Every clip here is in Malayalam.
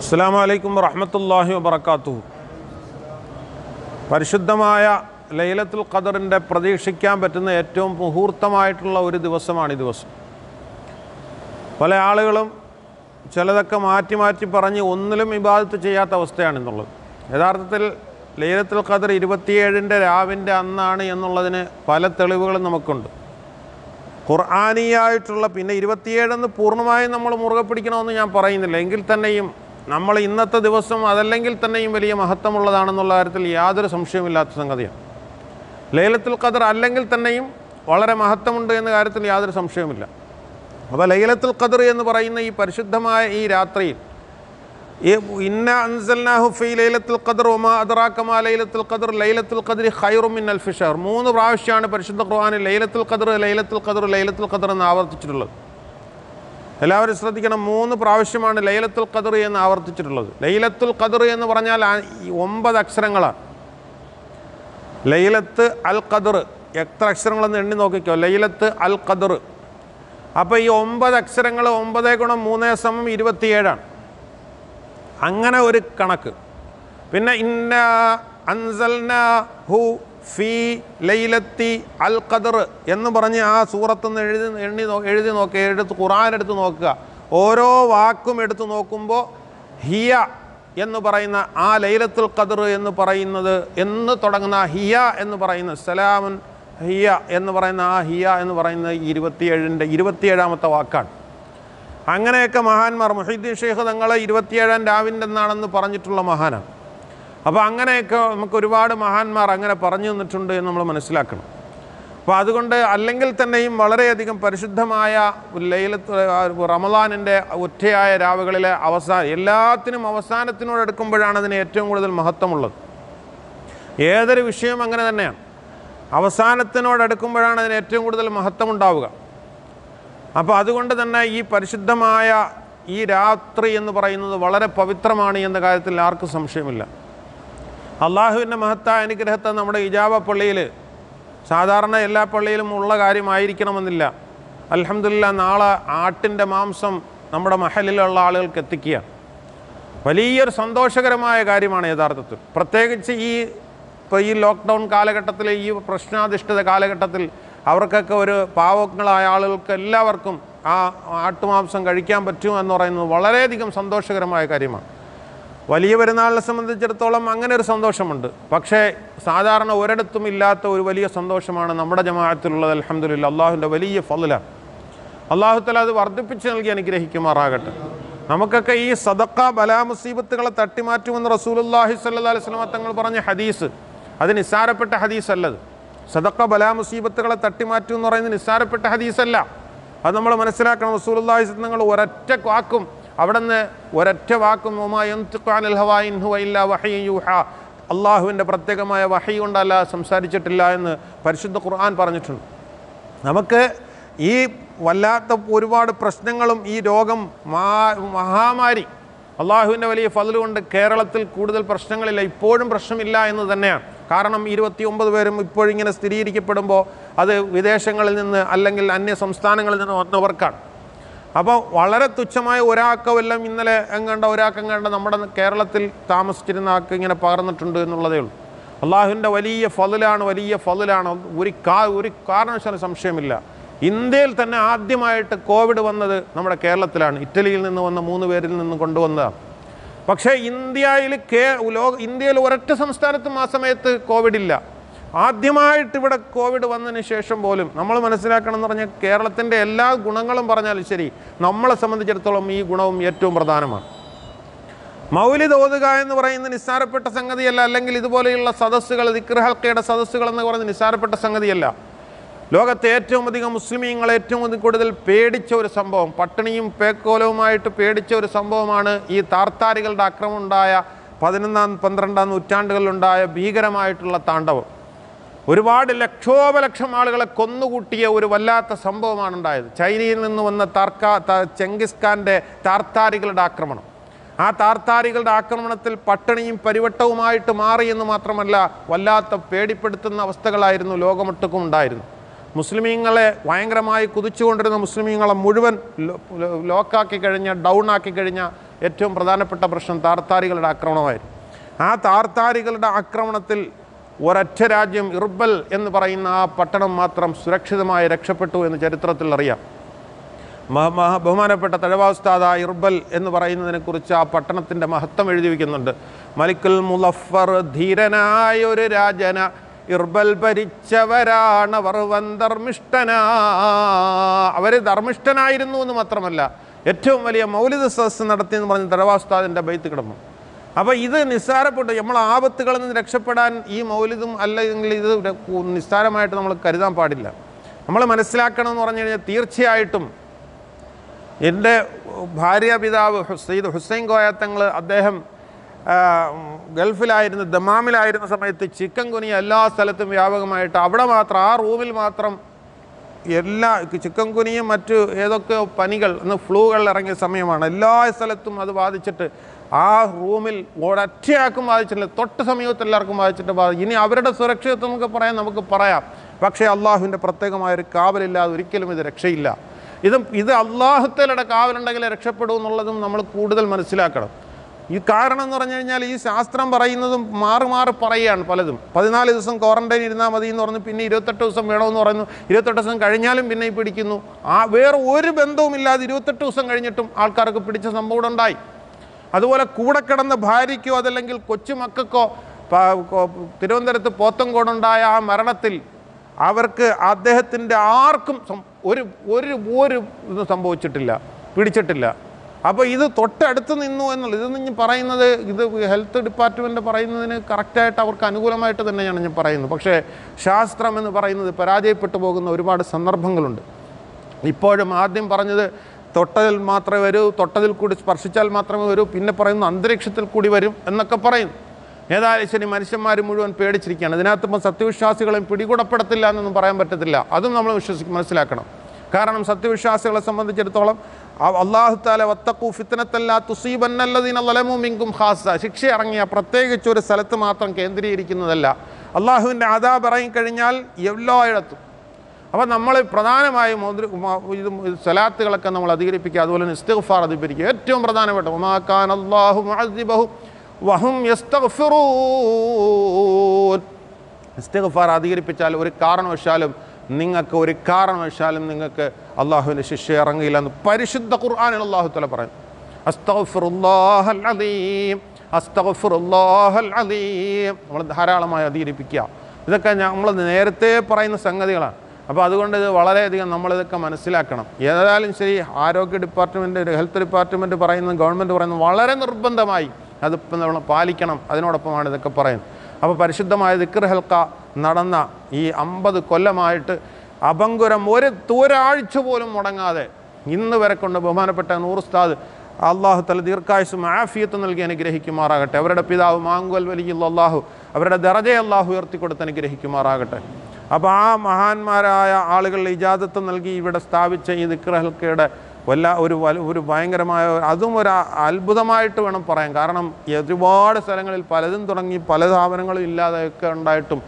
അസ്സാം വലൈക്കും വറഹമത്തല്ലാഹി വബർക്കാത്തു പരിശുദ്ധമായ ലൈലത്തുൽ ഖദറിന്റെ പ്രതീക്ഷിക്കാൻ പറ്റുന്ന ഏറ്റവും മുഹൂർത്തമായിട്ടുള്ള ഒരു ദിവസമാണ് ഈ ദിവസം. പല ആളുകളും ചിലതൊക്കെ മാറ്റി മാറ്റി പറഞ്ഞ് ഒന്നിലും ഇബാദത്ത് ചെയ്യാത്ത അവസ്ഥയാണെന്നുള്ളത്. യഥാർത്ഥത്തിൽ ലൈലത്തുൽ ഖദർ ഇരുപത്തിയേഴിന്റെ രാവിന്റെ അന്നാണ് എന്നുള്ളതിന് പല തെളിവുകളും നമുക്കുണ്ട്. ഖുർആാനിയായിട്ടുള്ള പിന്നെ ഇരുപത്തിയേഴെന്ന് പൂർണമായും നമ്മൾ മുറുകെ പിടിക്കണമെന്ന് ഞാൻ പറയുന്നില്ല. എങ്കിൽ തന്നെയും നമ്മൾ ഇന്നത്തെ ദിവസം അതല്ലെങ്കിൽ തന്നെയും വലിയ മഹത്വമുള്ളതാണെന്നുള്ള കാര്യത്തിൽ യാതൊരു സംശയമില്ലാത്ത സംഗതിയാണ്. ലൈലത്തുൽ ഖദർ അല്ലെങ്കിൽ തന്നെയും വളരെ മഹത്വമുണ്ട് എന്ന കാര്യത്തിൽ യാതൊരു സംശയവുമില്ല. അപ്പോൾ ലൈലത്തുൽ ഖദർ എന്ന് പറയുന്ന ഈ പരിശുദ്ധമായ ഈ രാത്രിയിൽ ഇന്ന അൻസൽനാഹു ഫി ലൈലത്തുൽ ഖദർ ഒമാ അദറാക്കമാ ലൈലത്തുൽ ഖദർ ലൈലത്തുൽ ഖദർ ഖൈറും മിൻ അൽഫി ഷഹർ മൂന്ന് പ്രാവശ്യമാണ് പരിശുദ്ധ ഖുർആാനിൽ ലൈലത്തുൽ ഖദർ ലൈലത്തുൽ ഖദർ ലൈലത്തുൽ ഖദർ എന്ന് ആവർത്തിച്ചിട്ടുള്ളത്. എല്ലാവരും ശ്രദ്ധിക്കണം. മൂന്ന് പ്രാവശ്യമാണ് ലൈലത്തുൽ ഖദർ എന്ന് ആവർത്തിച്ചിട്ടുള്ളത്. ലൈലത്തുൽ ഖദർ എന്ന് പറഞ്ഞാൽ ഒമ്പത് അക്ഷരങ്ങളാണ്. ലൈലത്ത് അൽ ഖദർ എത്ര അക്ഷരങ്ങളെന്ന് എണ്ണി നോക്കിക്കോ. ലൈലത്ത് അൽ ഖദർ അപ്പോൾ ഈ ഒമ്പത് അക്ഷരങ്ങൾ ഒമ്പതേ ഗുണം മൂന്നേ സമം ഇരുപത്തിയേഴാണ്. അങ്ങനെ ഒരു കണക്ക്. പിന്നെ ഇന്ന അൻസൽന ഹു ഫി ലൈലത്തി അൽ ഖദർ എന്ന് പറഞ്ഞ് ആ സൂറത്തുനിന്ന് എഴുതി എണ്ണി എഴുതി നോക്കുക എടുത്ത് ഖുറാൻ എടുത്ത് നോക്കുക. ഓരോ വാക്കും എടുത്തു നോക്കുമ്പോൾ ഹിയ എന്ന് പറയുന്ന ആ ലൈലത്തുൽ ഖദർ എന്ന് പറയുന്നത് എന്ന് തുടങ്ങുന്ന ഹിയ എന്ന് പറയുന്ന സലാമുൻ ഹിയ എന്ന് പറയുന്ന ആ ഹിയ എന്ന് പറയുന്നത് ഇരുപത്തിയേഴിന്റെ ഇരുപത്തിയേഴാമത്തെ വാക്കാണ്. അങ്ങനെയൊക്കെ മഹാന്മാർ മുഹീദ്ദീൻ ഷെയ്ഖ് തങ്ങളെ ഇരുപത്തിയേഴാം രാവിന്റെ എന്നാണെന്ന് പറഞ്ഞിട്ടുള്ള മഹാനാണ്. അപ്പോൾ അങ്ങനെയൊക്കെ നമുക്ക് ഒരുപാട് മഹാന്മാർ അങ്ങനെ പറഞ്ഞു തന്നിട്ടുണ്ട് എന്ന് നമ്മൾ മനസ്സിലാക്കണം. അപ്പോൾ അതുകൊണ്ട് അല്ലെങ്കിൽ തന്നെയും വളരെയധികം പരിശുദ്ധമായ ലൈലത്ത് റമദാനിന്റെ ഒറ്റയായ രാവുകളിലെ അവസാനം എല്ലാത്തിനും അവസാനത്തിനോട് എടുക്കുമ്പോഴാണ് അതിന് ഏറ്റവും കൂടുതൽ മഹത്വമുള്ളത്. ഏതൊരു വിഷയവും അങ്ങനെ തന്നെയാണ്. അവസാനത്തിനോട് അടുക്കുമ്പോഴാണ് അതിന് ഏറ്റവും കൂടുതൽ മഹത്വം ഉണ്ടാവുക അപ്പോൾ അതുകൊണ്ട് തന്നെ ഈ പരിശുദ്ധമായ ഈ രാത്രി എന്ന് പറയുന്നത് വളരെ പവിത്രമാണ് എന്ന കാര്യത്തിൽ ആർക്കും സംശയമില്ല. അള്ളാഹുവിന്റെ മഹത്തായ അനുഗ്രഹത്തെ നമ്മുടെ ഇജാബ പള്ളിയിൽ സാധാരണ എല്ലാ പള്ളിയിലും ഉള്ള കാര്യമായിരിക്കണമെന്നില്ല. അലഹമില്ല നാളെ ആട്ടിന്റെ മാംസം നമ്മുടെ മഹലിലുള്ള ആളുകൾക്ക് എത്തിക്കുക. വലിയൊരു സന്തോഷകരമായ കാര്യമാണ് യഥാർത്ഥത്തിൽ. പ്രത്യേകിച്ച് ഈ ഇപ്പോൾ ഈ ലോക്ക്ഡൗൺ കാലഘട്ടത്തിൽ ഈ പ്രശ്നാധിഷ്ഠിത കാലഘട്ടത്തിൽ അവർക്കൊക്കെ ഒരു പാവങ്ങളായ ആളുകൾക്ക് എല്ലാവർക്കും ആ ആട്ടുമാംസം കഴിക്കാൻ പറ്റും എന്ന് പറയുന്നത് വളരെയധികം സന്തോഷകരമായ കാര്യമാണ്. വലിയ പെരുന്നാളിനെ സംബന്ധിച്ചിടത്തോളം അങ്ങനെ ഒരു സന്തോഷമുണ്ട്. പക്ഷേ സാധാരണ ഒരിടത്തും ഇല്ലാത്ത ഒരു വലിയ സന്തോഷമാണ് നമ്മുടെ ജമാഅത്തിലുള്ളത്. അലഹമ്മദില്ല അള്ളാഹുവിന്റെ വലിയ ഫضലാണ് അള്ളാഹുത്തല അത് വർദ്ധിപ്പിച്ച് നൽകി അനുഗ്രഹിക്കുമാറാകട്ടെ. നമുക്കൊക്കെ ഈ സദക്ക ബലാമുസീബത്തുകളെ തട്ടിമാറ്റുമെന്ന് റസൂലുല്ലാഹി സല്ലാ അലൈഹി സ്വലമ തങ്ങൾ പറഞ്ഞ ഹദീസ് അത് നിസ്സാരപ്പെട്ട ഹദീസ് അല്ലത് സദക്ക ബലാമുസീബത്തുകളെ തട്ടിമാറ്റും എന്ന് പറയുന്നത് നിസ്സാരപ്പെട്ട ഹദീസല്ല. അത് നമ്മൾ മനസ്സിലാക്കണം റസൂലുല്ലാഹി തങ്ങൾ ഒരൊറ്റ വാക്കും അവിടെ നിന്ന് ഒരൊറ്റ വാക്കും അള്ളാഹുവിന്റെ പ്രത്യേകമായ വഹി കൊണ്ടല്ല സംസാരിച്ചിട്ടില്ല എന്ന് പരിശുദ്ധ ഖുർആൻ പറഞ്ഞിട്ടുണ്ട്. നമുക്ക് ഈ വല്ലാത്ത ഒരുപാട് പ്രശ്നങ്ങളും ഈ രോഗം മഹാമാരി അള്ളാഹുവിന്റെ വലിയ ഫതിൽ കൊണ്ട് കേരളത്തിൽ കൂടുതൽ പ്രശ്നങ്ങളില്ല ഇപ്പോഴും പ്രശ്നമില്ല എന്ന് തന്നെയാണ്. കാരണം ഇരുപത്തി ഒമ്പത് പേരും ഇപ്പോഴിങ്ങനെ സ്ഥിരീകരിക്കപ്പെടുമ്പോൾ അത് വിദേശങ്ങളിൽ നിന്ന് അല്ലെങ്കിൽ അന്യ സംസ്ഥാനങ്ങളിൽ നിന്ന് വന്നവർക്കാണ്. അപ്പോൾ വളരെ തുച്ഛമായ ഒരാൾക്കോ എല്ലാം ഇന്നലെ എങ്ങാണ്ട ഒരാൾക്ക് എങ്ങാണ്ട നമ്മുടെ കേരളത്തിൽ താമസിച്ചിരുന്ന ആൾക്ക് ഇങ്ങനെ പകർന്നിട്ടുണ്ട് എന്നുള്ളതേ ഉള്ളൂ. അള്ളാഹുവിന്റെ വലിയ ഫതിലാണ് വലിയ ഫതിലാണ്. ഒരു കാ ഒരു കാരണവശാലും സംശയമില്ല. ഇന്ത്യയിൽ തന്നെ ആദ്യമായിട്ട് കോവിഡ് വന്നത് നമ്മുടെ കേരളത്തിലാണ്. ഇറ്റലിയിൽ നിന്ന് വന്ന മൂന്ന് പേരിൽ നിന്ന് കൊണ്ടുവന്നതാണ്. പക്ഷേ ഇന്ത്യയിൽ കേ ലോക ഇന്ത്യയിൽ ഒരൊറ്റ സംസ്ഥാനത്തും ആ സമയത്ത് കോവിഡ് ഇല്ല. ആദ്യമായിട്ട് ഇവിടെ കോവിഡ് വന്നതിന് ശേഷം പോലും നമ്മൾ മനസ്സിലാക്കണം എന്ന് പറഞ്ഞാൽ കേരളത്തിന്റെ എല്ലാ ഗുണങ്ങളും പറഞ്ഞാലും ശരി നമ്മളെ സംബന്ധിച്ചിടത്തോളം ഈ ഗുണവും ഏറ്റവും പ്രധാനമാണ്. മൗലിദ് ഓതുക എന്ന് പറയുന്ന നിസ്സാരപ്പെട്ട സംഗതിയല്ല അല്ലെങ്കിൽ ഇതുപോലെയുള്ള സദസ്സുകൾ ദിക്രഹൽക്കയുടെ സദസ്സുകൾ എന്ന് പറയുന്ന നിസ്സാരപ്പെട്ട സംഗതിയല്ല. ലോകത്തെ ഏറ്റവും അധികം മുസ്ലിമീങ്ങൾ ഏറ്റവും കൂടുതൽ പേടിച്ച ഒരു സംഭവം പട്ടിണിയും പേക്കോലവുമായിട്ട് പേടിച്ച ഒരു സംഭവമാണ് ഈ താർത്താരികളുടെ അക്രമമുണ്ടായ പതിനൊന്നാം പന്ത്രണ്ടാം നൂറ്റാണ്ടുകളിലുണ്ടായ ഭീകരമായിട്ടുള്ള താണ്ഡവം. ഒരുപാട് ലക്ഷോപലക്ഷം ആളുകളെ കൊന്നുകൂട്ടിയ ഒരു വല്ലാത്ത സംഭവമാണ് ഉണ്ടായത്. ചൈനയിൽ നിന്ന് വന്ന താർക്ക ചെങ്കിസ്ഖാന്റെ ചെങ്കിസ് ഖാന്റെ താർത്താരികളുടെ ആക്രമണം. ആ താർത്താരികളുടെ ആക്രമണത്തിൽ പട്ടിണിയും പരിവട്ടവുമായിട്ട് മാറി എന്ന് മാത്രമല്ല വല്ലാത്ത പേടിപ്പെടുത്തുന്ന അവസ്ഥകളായിരുന്നു ലോകമൊട്ടുക്കും ഉണ്ടായിരുന്നു മുസ്ലിമീങ്ങളെ ഭയങ്കരമായി കുതിച്ചുകൊണ്ടിരുന്ന മുസ്ലിമീങ്ങളെ മുഴുവൻ ലോക്കാക്കി കഴിഞ്ഞ ഡൗൺ ആക്കി കഴിഞ്ഞ ഏറ്റവും പ്രധാനപ്പെട്ട പ്രശ്നം താർത്താരികളുടെ ആക്രമണമായിരുന്നു. ആ താർത്താരികളുടെ ആക്രമണത്തിൽ ഒരൊറ്റ രാജ്യം ഇർബൽ എന്ന് പറയുന്ന ആ പട്ടണം മാത്രം സുരക്ഷിതമായി രക്ഷപ്പെട്ടു എന്ന് ചരിത്രത്തിൽ അറിയാം. ബഹുമാനപ്പെട്ട തഴവാസ്താദ ഇർബൽ എന്ന് പറയുന്നതിനെക്കുറിച്ച് ആ പട്ടണത്തിന്റെ മഹത്വം എഴുതി വയ്ക്കുന്നുണ്ട് മലിക്കുൽ മുലഫർ ധീരനായ ഒരു രാജന ഇർബൽ ഭരിച്ചവരാണവർ വൻ ധർമ്മിഷ്ഠനാ. അവർ ധർമ്മിഷ്ഠനായിരുന്നു എന്ന് മാത്രമല്ല ഏറ്റവും വലിയ മൗലിക സദസ് നടത്തി എന്ന് പറഞ്ഞ് തഴവാസ്താദിന്റെ ബൈത്ത് കിടന്നു. അപ്പോൾ ഇത് നിസ്സാരപ്പെട്ടു. നമ്മൾ ആപത്തുകളിൽ നിന്ന് രക്ഷപ്പെടാൻ ഈ മൗലിദും അല്ലെങ്കിൽ ഇത് നിസ്സാരമായിട്ട് നമ്മൾ കരുതാൻ പാടില്ല. നമ്മൾ മനസ്സിലാക്കണം എന്ന് പറഞ്ഞു കഴിഞ്ഞാൽ തീർച്ചയായിട്ടും എന്റെ ഭാര്യ പിതാവ് സയ്യിദ് ഹുസൈൻ കോയത്തങ്ങൾ അദ്ദേഹം ഗൾഫിലായിരുന്ന ദമാമിലായിരുന്ന സമയത്ത് ചിക്കൻ കുനിയ എല്ലാ സ്ഥലത്തും വ്യാപകമായിട്ട് അവിടെ മാത്രം ആ റൂമിൽ മാത്രം എല്ലാ ചിക്കൻ കുനിയും മറ്റു ഏതൊക്കെ പനികൾ ഇന്ന് ഫ്ലൂകൾ ഇറങ്ങിയ സമയമാണ്. എല്ലാ സ്ഥലത്തും അത് ബാധിച്ചിട്ട് ആ റൂമിൽ ഒരൊറ്റയാൾക്കും ബാധിച്ചിട്ടില്ല. തൊട്ട് സമീപത്ത് എല്ലാവർക്കും ബാധിച്ചിട്ട് ബാധിച്ചു ഇനി അവരുടെ സുരക്ഷിതത്വം എന്നൊക്കെ പറയാൻ നമുക്ക് പറയാം. പക്ഷേ അള്ളാഹുവിന്റെ പ്രത്യേകമായ ഒരു കാവലില്ലാതെ ഒരിക്കലും ഇത് രക്ഷയില്ല. ഇത് ഇത് അള്ളാഹുത്തലയുടെ കാവലുണ്ടെങ്കിലേ രക്ഷപ്പെടൂ എന്നുള്ളതും നമ്മൾ കൂടുതൽ മനസ്സിലാക്കണം. ഈ കാരണം എന്ന് പറഞ്ഞു കഴിഞ്ഞാൽ ഈ ശാസ്ത്രം പറയുന്നതും മാറി മാറി പറയുകയാണ് പലതും. പതിനാല് ദിവസം ക്വാറന്റൈൻ ഇരുന്നാൽ മതി എന്ന് പറഞ്ഞു പിന്നെ ഇരുപത്തെട്ട് ദിവസം വേണമെന്ന് പറയുന്നു. ഇരുപത്തെട്ട് ദിവസം കഴിഞ്ഞാലും പിന്നെ പിടിക്കുന്നു. ആ വേറെ ഒരു ബന്ധവുമില്ലാതെ ഇരുപത്തെട്ട് ദിവസം കഴിഞ്ഞിട്ടും ആൾക്കാർക്ക് പിടിച്ച സംഭവം ഉണ്ടായി. അതുപോലെ കൂടെ കിടന്ന ഭാര്യയ്ക്കോ അതല്ലെങ്കിൽ കൊച്ചുമക്കൾക്കോ തിരുവനന്തപുരത്ത് പോത്തങ്കോടുണ്ടായ ആ മരണത്തിൽ അവർക്ക് അദ്ദേഹത്തിന്റെ ആർക്കും ഒരു ഒരു ഒരു ഇത് സംഭവിച്ചിട്ടില്ല പിടിച്ചിട്ടില്ല. അപ്പോൾ ഇത് തൊട്ടടുത്ത് നിന്നു എന്നുള്ളത് ഇത് ഞാൻ പറയുന്നത് ഇത് ഹെൽത്ത് ഡിപ്പാർട്ട്മെന്റ് പറയുന്നതിന് കറക്റ്റായിട്ട് അവർക്ക് അനുകൂലമായിട്ട് തന്നെയാണ് ഞാൻ പറയുന്നത്. പക്ഷേ ശാസ്ത്രം എന്ന് പറയുന്നത് പരാജയപ്പെട്ടു പോകുന്ന ഒരുപാട് സന്ദർഭങ്ങളുണ്ട്. ഇപ്പോഴും ആദ്യം പറഞ്ഞത് തൊട്ടതിൽ മാത്രമേ വരൂ തൊട്ടതിൽ കൂടി സ്പർശിച്ചാൽ മാത്രമേ വരൂ പിന്നെ പറയുന്നു അന്തരീക്ഷത്തിൽ കൂടി വരും എന്നൊക്കെ പറയും ഏതായാലും ശരി മനുഷ്യന്മാർ മുഴുവൻ പേടിച്ചിരിക്കുകയാണ്. ഇതിനകത്ത് ഇപ്പം സത്യവിശ്വാസികളെയും പിടികൂടപ്പെടത്തില്ല എന്നൊന്നും പറയാൻ പറ്റത്തില്ല. അതും നമ്മൾ വിശ്വസിക്കും മനസ്സിലാക്കണം. കാരണം സത്യവിശ്വാസികളെ സംബന്ധിച്ചിടത്തോളം അള്ളാഹു താല വത്തക്കു ഫിത്തനത്തല്ല തുസീബന്നല്ലതിനലമുമിങ്കും ഹാസ ശിക്ഷ ഇറങ്ങിയ പ്രത്യേകിച്ച് ഒരു സ്ഥലത്ത് മാത്രം കേന്ദ്രീകരിക്കുന്നതല്ല. അള്ളാഹുവിന്റെ ആദാബ് ഇറങ്ങിക്കഴിഞ്ഞാൽ എല്ലായിടത്തും അപ്പോൾ നമ്മൾ പ്രധാനമായും ഇത് സലാത്തുകളൊക്കെ നമ്മൾ അധികരിപ്പിക്കുക അതുപോലെ തന്നെ ഇസ്തിഗ്ഫാർ അധികരിക്കുക ഏറ്റവും പ്രധാനപ്പെട്ട ഉമാക്കാൻ അള്ളാഹു മുഅദ്ദിബഹും വഹും യസ്തഗ്ഫിറൂൻ. അധികരിപ്പിച്ചാൽ ഒരു കാരണവശാലും നിങ്ങൾക്ക് ഒരു കാരണവശാലും നിങ്ങൾക്ക് അള്ളാഹുവിന്റെ ശിക്ഷ ഇറങ്ങിയില്ല എന്ന് പരിശുദ്ധ ഖുർആാനിൽ അള്ളാഹു തല പറയും. അസ്തഗ്ഫിറുല്ലാഹൽ അലീം അസ്തഗ്ഫിറുല്ലാഹൽ അലീം നമ്മൾ ധാരാളമായി അധികരിപ്പിക്കുക. ഇതൊക്കെ നമ്മൾ നേരത്തെ പറയുന്ന സംഗതികളാണ്. അപ്പോൾ അതുകൊണ്ട് ഇത് വളരെയധികം നമ്മളിതൊക്കെ മനസ്സിലാക്കണം. ഏതായാലും ശരി ആരോഗ്യ ഡിപ്പാർട്ട്മെന്റ് ഹെൽത്ത് ഡിപ്പാർട്ട്മെന്റ് പറയുന്നത് ഗവൺമെന്റ് പറയുന്നത് വളരെ നിർബന്ധമായി അതിപ്പോൾ നമ്മൾ പാലിക്കണം. അതിനോടൊപ്പമാണ് ഇതൊക്കെ പറയുന്നത്. അപ്പോൾ പരിശുദ്ധമായ ദിക്ർ ഹെൽക്ക നടന്ന ഈ അമ്പത് കൊല്ലമായിട്ട് അപങ്കുരം ഒരു ഒരാഴ്ച പോലും മുടങ്ങാതെ ഇന്ന് വരെ കൊണ്ട് ബഹുമാനപ്പെട്ട നൂറുസ്താദ് അള്ളാഹു തല ദീർഘായുസും ആഫിയത്ത് നൽകി അനുഗ്രഹിക്കുമാറാകട്ടെ. അവരുടെ പിതാവ് മാങ്കുവൽ വലിയുള്ള അള്ളാഹു അവരുടെ ദറജയെ അള്ളാഹു ഉയർത്തിക്കൊടുത്ത് അനുഗ്രഹിക്കുമാറാകട്ടെ. അപ്പോൾ ആ മഹാന്മാരായ ആളുകൾ ഇജാദത്ത് നൽകി ഇവിടെ സ്ഥാപിച്ച ഈ ദിക്രഹൽക്കയുടെ വല്ല ഒരു ഒരു ഭയങ്കരമായ അതും ഒരു അത്ഭുതമായിട്ട് വേണം പറയാൻ. കാരണം ഒരുപാട് സ്ഥലങ്ങളിൽ പലതും തുടങ്ങി പല സ്ഥാപനങ്ങളും ഇല്ലാതെയൊക്കെ ഉണ്ടായിട്ടും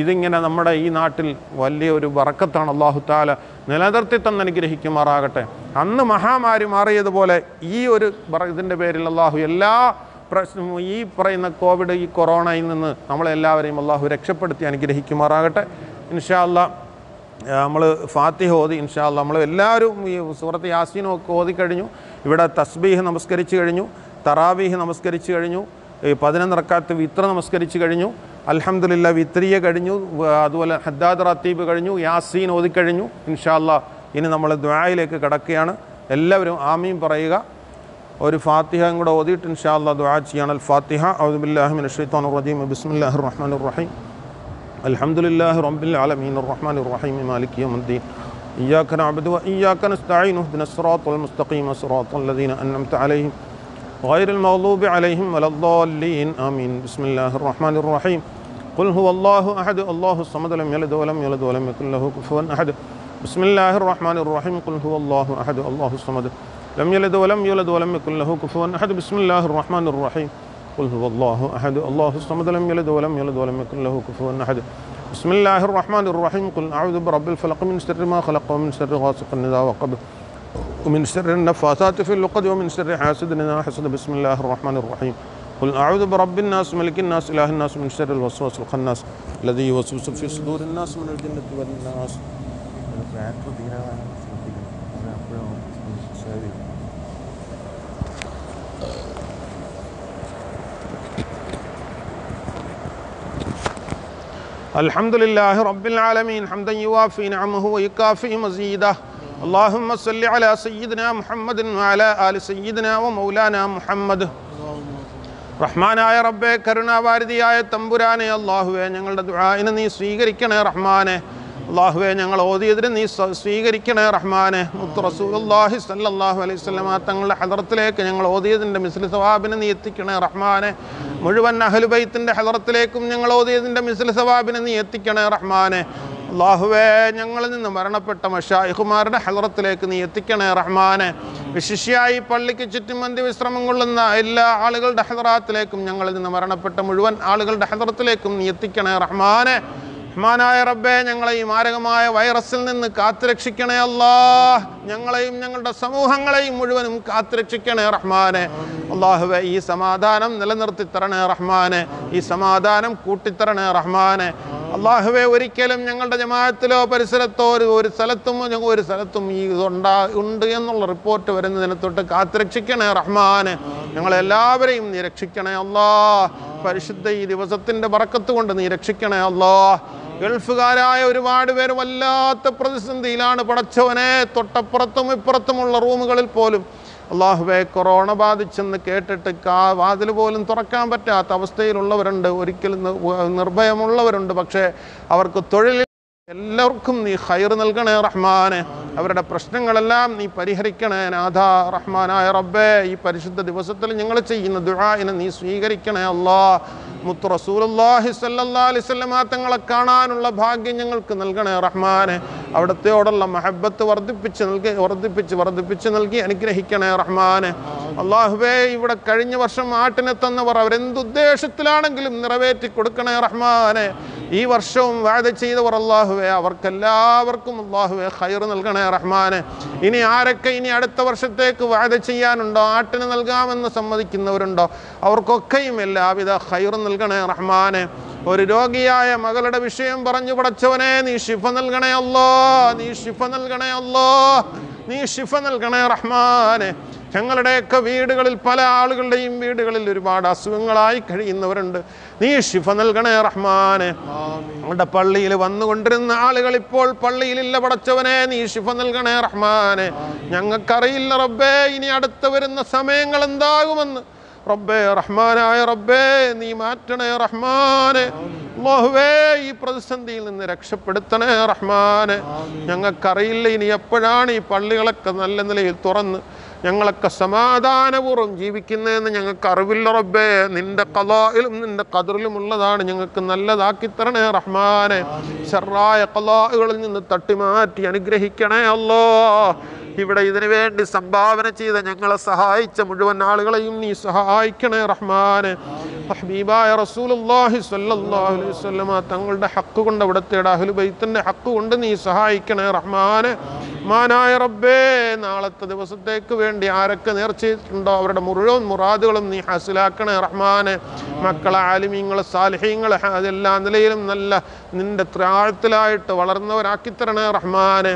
ഇതിങ്ങനെ നമ്മുടെ ഈ നാട്ടിൽ വലിയ ഒരു വറക്കത്താണ് അള്ളാഹു താല നിലനിർത്തി തന്നെ അനുഗ്രഹിക്കുമാറാകട്ടെ. അന്ന് മഹാമാരി മാറിയതുപോലെ ഈ ഒരു ഇതിന്റെ പേരിൽ അള്ളാഹു എല്ലാ പ്രശ്നവും ഈ പറയുന്ന കോവിഡ് ഈ കൊറോണയിൽ നിന്ന് നമ്മളെല്ലാവരെയും അള്ളാഹു രക്ഷപ്പെടുത്തി അനുഗ്രഹിക്കുമാറാകട്ടെ. ഇൻഷാ അല്ലാ നമ്മൾ ഫാത്തിഹ ഓതി ഇൻഷാല്ല നമ്മൾ എല്ലാവരും ഈ സൂറത്ത് യാസീനും ഒക്കെ ഓതി കഴിഞ്ഞു. ഇവിടെ തസ്ബീഹ് നമസ്കരിച്ച് കഴിഞ്ഞു. തറാവീഹ് നമസ്കരിച്ച് കഴിഞ്ഞു. ഈ പതിനൊന്ന് വിത്ര നമസ്കരിച്ച് കഴിഞ്ഞു. അലഹമ്മദില്ല വിത്രിയ കഴിഞ്ഞു. അതുപോലെ ഹദ്ദാദ് റത്തീബ് കഴിഞ്ഞു. യാസീൻ ഓതിക്കഴിഞ്ഞു ഇൻഷാല്ല ഇനി നമ്മൾ ദ്വായിലേക്ക് കിടക്കുകയാണ്. എല്ലാവരും ആമീൻ പറയുക. ഒരു ഫാത്തിഹയും കൂടെ ഓതിയിട്ട് ഇൻഷാല്ല ദ്വാ ചെയ്യാണ്. അൽ ഫാത്തിഹ ഔദുബില്ലാഹിമിൻ ഷൈത്താൻ റജീം. ബിസ്മില്ലാഹിർ റഹ്മാൻ റഹീം. الحمد لله رب العالمين الرحمن الرحيم مالك يوم الدين. إياك نعبد وإياك نستعين اهدنا الصراط المستقيم صراط الذين أنعمت عليهم غير المغضوب عليهم ولا الضالين. آمين. بسم الله الرحمن الرحيم. قل هو الله أحد الله الصمد لم يلد ولم يولد ولم يكن له كفوا أحد. بسم الله الرحمن الرحيم. قل هو الله أحد الله الصمد. لم يلد ولم يولد ولم يكن له كفوا أحد. بسم الله الرحمن الرحيم. قل هو الله أحد. الله الصمد لم يلد ولم يولد ولم يكن له كفوا أحد. بسم الله الرحمن الرحيم. قل أعوذ برب الفلق من شر ما خلق ومن شر غاسق إذا وقب. ومن شر النفاثات في العقد ومن شر حاسد إذا حسد. بسم الله الرحمن الرحيم. قل أعوذ برب الناس ملك الناس إله الناس من شر الوسواس الخناس. الذي يوسوس في صدور الناس من الجنة والناس. الحمد لله رب العالمين حمدا يوافي نعمه ويكافئ مزيده اللهم صل على سيدنا محمد وعلى آل سيدنا ومولانا محمد റഹ്മാനായ റബ്ബെ കരുണാവാരിതിയായ തമ്പുരാനെ അള്ളാഹുവെ ഞങ്ങളുടെ ദുആഇനെ നീ സ്വീകരിക്കണേ റഹ്മാനെ അള്ളാഹുവെ ഞങ്ങൾ ഓതിയതിന് നീ സ്വീകരിക്കണേ റഹ്മാനെ. മുത്ത് റസൂലുള്ളാഹി സല്ലല്ലാഹു അലൈഹി വസല്ലമ തങ്ങളുടെ ഹദർത്തിലേക്ക് ഞങ്ങൾ ഓതിയതിന്റെ മിസ്ലി സവാബിനെ നീ എത്തിക്കണേ റഹ്മാനെ. മുഴുവൻ അഹലുബൈത്തിന്റെ ഹദർത്തിലേക്കും ഞങ്ങൾ ഓതിയതിന്റെ മിസ്ലി സവാബിനെ നീ എത്തിക്കണേ റഹ്മാനെ. അള്ളാഹുവേ ഞങ്ങളിൽ നിന്ന് മരണപ്പെട്ട മഷായിഹുമാരുടെ ഹലറത്തിലേക്ക് നീ എത്തിക്കണേ റഹ്മാനെ. വിശിഷ്യായി പള്ളിക്ക് ചുറ്റും മന്തി വിശ്രമം കൊള്ളുന്ന എല്ലാ ആളുകളുടെ ഹലറാത്തിലേക്കും ഞങ്ങളിൽ നിന്ന് മരണപ്പെട്ട മുഴുവൻ ആളുകളുടെ ഹലറത്തിലേക്കും നീ എത്തിക്കണേ റഹ്മാനെ. റഹ്മാനായ റബ്ബെ ഞങ്ങളെ ഈ മാരകമായ വൈറസിൽ നിന്ന് കാത്തുരക്ഷിക്കണേ അല്ലാ ഞങ്ങളെയും ഞങ്ങളുടെ സമൂഹങ്ങളെയും മുഴുവനും കാത്തുരക്ഷിക്കണേ റഹ്മാനെ. അള്ളാഹുവെ ഈ സമാധാനം നിലനിർത്തി തരണേ റഹ്മാനെ. ഈ സമാധാനം കൂട്ടിത്തരണേ റഹ്മാനെ. അള്ളാഹുവെ ഒരിക്കലും ഞങ്ങളുടെ ജമാഅത്തിലോ പരിസരത്തോ ഒരു ഒരു സ്ഥലത്തും ഒരു സ്ഥലത്തും ഈ ഇതുണ്ടാ ഉണ്ട് എന്നുള്ള റിപ്പോർട്ട് വരുന്നതിനെ തൊട്ട് കാത്തുരക്ഷിക്കണേ റഹ്മാനെ. ഞങ്ങളെല്ലാവരെയും നീ രക്ഷിക്കണേ അല്ലാ പരിശുദ്ധ ഈ ദിവസത്തിന്റെ പറക്കത്ത് കൊണ്ട് നീ രക്ഷിക്കണേ അല്ലാ ഗൾഫുകാരായ ഒരുപാട് പേര് വല്ലാത്ത പ്രതിസന്ധിയിലാണ് പടച്ചവനെ. തൊട്ടപ്പുറത്തും ഇപ്പുറത്തുമുള്ള റൂമുകളിൽ പോലും അള്ളാഹുബേ കൊറോണ ബാധിച്ചെന്ന് കേട്ടിട്ട് കാ വാതിൽ പോലും തുറക്കാൻ പറ്റാത്ത അവസ്ഥയിലുള്ളവരുണ്ട്. ഒരിക്കലും നിർഭയമുള്ളവരുണ്ട്. പക്ഷേ അവർക്ക് തൊഴിൽ എല്ലാവർക്കും നീ ഹൈർ നൽകണേ റഹ്മാനെ. അവരുടെ പ്രശ്നങ്ങളെല്ലാം നീ പരിഹരിക്കണേ നാഥ റഹ്മാനായ റബ്ബേ. ഈ പരിശുദ്ധ ദിവസത്തിൽ ഞങ്ങൾ ചെയ്യുന്ന ദുആഇനെ നീ സ്വീകരിക്കണേ അല്ലാ മുത്ത് തങ്ങളെ കാണാനുള്ള ഭാഗ്യം ഞങ്ങൾക്ക് നൽകണേ റഹ്മാനെ. അവിടത്തെയോടുള്ള മഹബത്ത് വർദ്ധിപ്പിച്ച് നൽകി വർദ്ധിപ്പിച്ച് വർദ്ധിപ്പിച്ച് നൽകി അനുഗ്രഹിക്കണേ റഹ്മാനെ. അള്ളാഹുബേ ഇവിടെ കഴിഞ്ഞ വർഷം ആട്ടിനെ തന്നവർ അവരെന്തുദ്ദേശത്തിലാണെങ്കിലും നിറവേറ്റി കൊടുക്കണേ റഹ്മാനെ. ഈ വർഷവും വാഴ ചെയ്തവർ അള്ളാഹുവേ അവർക്കെല്ലാവർക്കും അള്ളാഹുവേ ഹൈർ നൽകണേ റഹ്മാന്. ഇനി ആരൊക്കെ ഇനി അടുത്ത വർഷത്തേക്ക് വാഴ ചെയ്യാനുണ്ടോ ആട്ടിന് നൽകാമെന്ന് സമ്മതിക്കുന്നവരുണ്ടോ അവർക്കൊക്കെയും എല്ലാവിധ ഹൈർ നൽകണേ റഹ്മാന്. ഒരു രോഗിയായ മകളുടെ വിഷയം പറഞ്ഞു പടച്ചവനെ നീ ശിഫ നൽകണേ അല്ലോ നീ ശിഫ നൽകണേ അല്ലോ നീ ശിഫ നൽകണേ റഹ്മാനെ. ഞങ്ങളുടെയൊക്കെ വീടുകളിൽ പല ആളുകളുടെയും വീടുകളിൽ ഒരുപാട് അസുഖങ്ങളായി കഴിയുന്നവരുണ്ട്. നീ ഷിഫ നൽകണേ റഹ്മാനെ. നമ്മുടെ പള്ളിയിൽ വന്നുകൊണ്ടിരുന്ന ആളുകൾ ഇപ്പോൾ പള്ളിയിലില്ല പടച്ചവനെ നീ ഷിഫ നൽകണേ റഹ്മാനെ. ഞങ്ങൾക്കറിയില്ല റബ്ബേ ഇനി അടുത്ത് വരുന്ന സമയങ്ങൾ എന്താകുമെന്ന്. റബ്ബേ റഹ്മാനായ റബ്ബേ നീ മാറ്റണേ റഹ്മാനെ. അല്ലാഹുവേ ഈ പ്രതിസന്ധിയിൽ നിന്ന് രക്ഷപ്പെടുത്തണേ റഹ്മാനെ. ഞങ്ങൾക്കറിയില്ല ഇനി എപ്പോഴാണ് ഈ പള്ളികളൊക്കെ നല്ല നിലയിൽ തുറന്ന്. ഞങ്ങളൊക്കെ സമാധാനപൂർവം ജീവിക്കുന്നതെന്ന് ഞങ്ങൾക്ക് അറിവില്ല റബ്ബേ. നിന്റെ കലായിലും നിന്റെ കതിറിലും ഉള്ളതാണ് ഞങ്ങൾക്ക് നല്ലതാക്കി തരണേ റഹ്മാനെ. ഷെറായ കലാഹുകളിൽ നിന്ന് തട്ടിമാറ്റി അനുഗ്രഹിക്കണേ അല്ലോ. ഇവിടെ ഇതിനു വേണ്ടി സംഭാവന ചെയ്ത ഞങ്ങളെ സഹായിച്ച മുഴുവൻ ആളുകളെയും നീ സഹായിക്കണേ റഹ്മാനെ. ഹബീബായ റസൂലുള്ളാഹി സ്വല്ലല്ലാഹു അലൈഹി വസല്ലമ തങ്ങളുടെ ഹക്ക് കൊണ്ട് അവിടുത്തെ അഹ്ലു ബൈത്തിന്റെ ഹക്ക് കൊണ്ട് നീ സഹായിക്കണേ റഹ്മാനെ. മാനായ റബ്ബേ നാളത്തെ ദിവസത്തേക്ക് വേണ്ടി ആരൊക്കെ നേർച്ചയിട്ടുണ്ടോ? അവരുടെ മുഴുവൻ മുറാദുകളും നീ ഹാസിലാക്കണേ റഹ്മാനെ. മക്കളെ ആലിമീങ്ങളെ സാലിഹീങ്ങളെ അതെല്ലാ നിലയിലും നല്ല നിന്റെ ത്രാഴത്തിലായിട്ട് വളർന്നവരാക്കിത്തരണേ റഹ്മാനെ.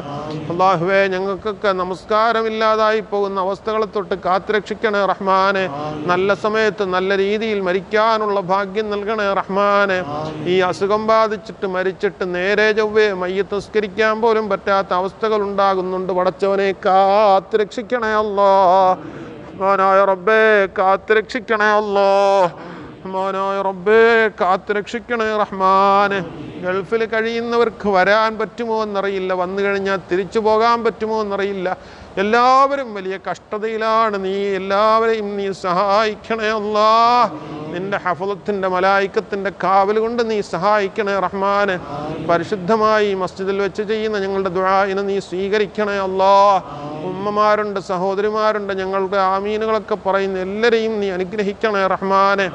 അള്ളാഹുവേ ഞങ്ങൾക്കൊക്കെ നമസ്കാരമില്ലാതായി പോകുന്ന അവസ്ഥകളെ തൊട്ട് കാത്തുരക്ഷിക്കണേ റഹ്മാനെ. നല്ല സമയത്ത് നല്ല രീതിയിൽ മരിക്കാനുള്ള ഭാഗ്യം നൽകണേ റഹ്മാനെ. ഈ അസുഖം ബാധിച്ചിട്ട് മരിച്ചിട്ട് നേരെ ചൊവ്വേ മയ്യ തസ്കരിക്കാൻ പോലും പറ്റാത്ത അവസ്ഥകൾ ഉണ്ടാകുന്നുണ്ട്. പടച്ചവനെ കാത്തുരക്ഷിക്കണേ അല്ലോ റബ്ബേ കാത്തുരക്ഷിക്കണേ അല്ലോ മോനായ റബ്ബേ കാത്തുരക്ഷിക്കണേ റഹ്മാനെ. ഗൾഫിൽ കഴിയുന്നവർക്ക് വരാൻ പറ്റുമോ എന്നറിയില്ല. വന്നു കഴിഞ്ഞാൽ തിരിച്ചു പോകാൻ പറ്റുമോ എന്നറിയില്ല. എല്ലാവരും വലിയ കഷ്ടതയിലാണ്. നീ എല്ലാവരെയും നീ സഹായിക്കണേ അല്ലാ. നിന്റെ ഹഫലത്തിന്റെ മലായിക്കത്തിന്റെ കാവൽ കൊണ്ട് നീ സഹായിക്കണേ റഹ്മാന്. പരിശുദ്ധമായി മസ്ജിദിൽ വെച്ച് ചെയ്യുന്ന ഞങ്ങളുടെ ദുആഇനെ നീ സ്വീകരിക്കണേ അല്ലാ. ഉമ്മമാരുണ്ട് സഹോദരിമാരുണ്ട് ഞങ്ങൾക്ക് ആമീനുകളൊക്കെ പറയുന്ന എല്ലാവരെയും നീ അനുഗ്രഹിക്കണേ റഹ്മാനെ.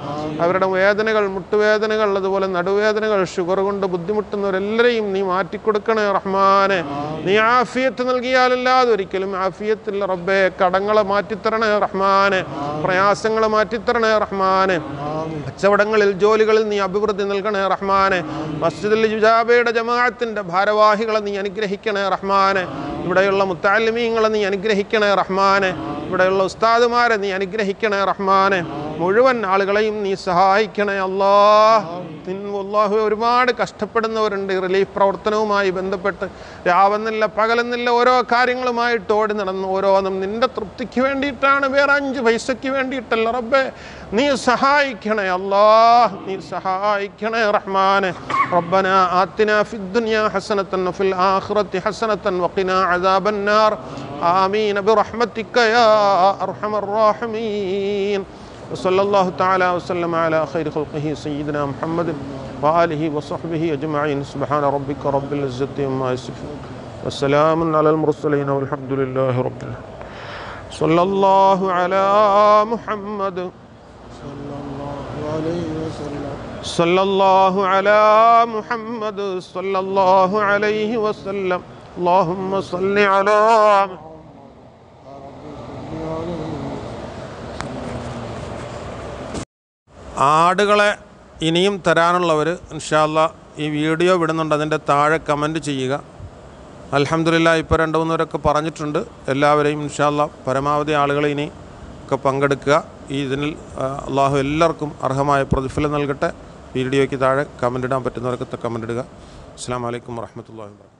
അവരുടെ വേദനകൾ മുട്ടുവേദനകൾ അതുപോലെ നടുവേദനകൾ ഷുഗർ കൊണ്ട് ബുദ്ധിമുട്ടുന്നവരെല്ലാവരെയും നീ മാറ്റിക്കൊടുക്കണേ റഹ്മാനെ. നീ ആഫിയത്ത് നൽകിയാലല്ലാതെ ഒരിക്കലും ആഫിയത്തിൽ റബ്ബെ കടങ്ങളെ മാറ്റിത്തരണേ റഹ്മാനെ. പ്രയാസങ്ങളെ മാറ്റിത്തരണേ റഹ്മാനെ. കച്ചവടങ്ങളിൽ ജോലികളിൽ നീ അഭിവൃദ്ധി നൽകണേ റഹ്മാനെ. മസ്ജിദിൽ ജുജാബയുടെ ജമാഅത്തിന്റെ ഭാരവാഹികളെ നീ അനുഗ്രഹിക്കണേ റഹ്മാനെ. ഇവിടെയുള്ള മുത്താലിമീങ്ങളെ നീ അനുഗ്രഹിക്കണേ റഹ്മാനെ. ഇവിടെയുള്ള ഉസ്താദുമാരെ നീ അനുഗ്രഹിക്കണേ റഹ്മാനെ. മുഴുവൻ ആളുകളെയും നീ സഹായിക്കണേ അല്ലാ നിൻ അള്ളാഹു ഒരുപാട് കഷ്ടപ്പെടുന്നവരുണ്ട് ഈ റിലീഫ് പ്രവർത്തനവുമായി ബന്ധപ്പെട്ട് രാവെന്നില്ല പകലെന്നില്ല ഓരോ കാര്യങ്ങളുമായിട്ട് ഓടി നടന്നു ഓരോന്നും നിന്റെ തൃപ്തിക്ക് വേണ്ടിയിട്ടാണ് വേറെ അഞ്ച് പൈസയ്ക്ക് വേണ്ടിയിട്ടല്ല റബ്ബേ നീ സഹായിക്കണേ അല്ലാ നീ സഹായിക്കണേ റഹ്മാനെ ربنا آتنا في الدنيا حسنة وفي الآخرة حسنة وقنا عذاب النار آمين برحمتك يا أرحم الراحمين وصلى الله تعالى وسلم على خير خلقه سيدنا محمد وآله وصحبه أجمعين سبحان ربك رب العزة عما يصفون وسلام على المرسلين والحمد لله رب العالمين صلى الله على محمد صلى الله عليه وسلم صلى الله على محمد صلى الله عليه وسلم اللهم صل على محمد ആടുകളെ ഇനിയും തരാനുള്ളവർ ഇൻഷാല്ല ഈ വീഡിയോ വിടുന്നുണ്ട്. അതിന്റെ താഴെ കമന്റ് ചെയ്യുക. അലഹമില്ല ഇപ്പോൾ രണ്ട് മൂന്നുപേരൊക്കെ പറഞ്ഞിട്ടുണ്ട്. എല്ലാവരെയും ഇൻഷാല്ല പരമാവധി ആളുകൾ ഇനി ഒക്കെ പങ്കെടുക്കുക. ഈ ഇതിൽ ആ, അള്ളാഹു എല്ലാവർക്കും അർഹമായ പ്രതിഫലം നൽകട്ടെ. വീഡിയോയ്ക്ക് താഴെ കമന്റ് ഇടാൻ പറ്റുന്നവരൊക്കെ കമന്റ് ഇടുക. അസ്സാം വലൈക്കും വാഹമത്തല്ലാ വാ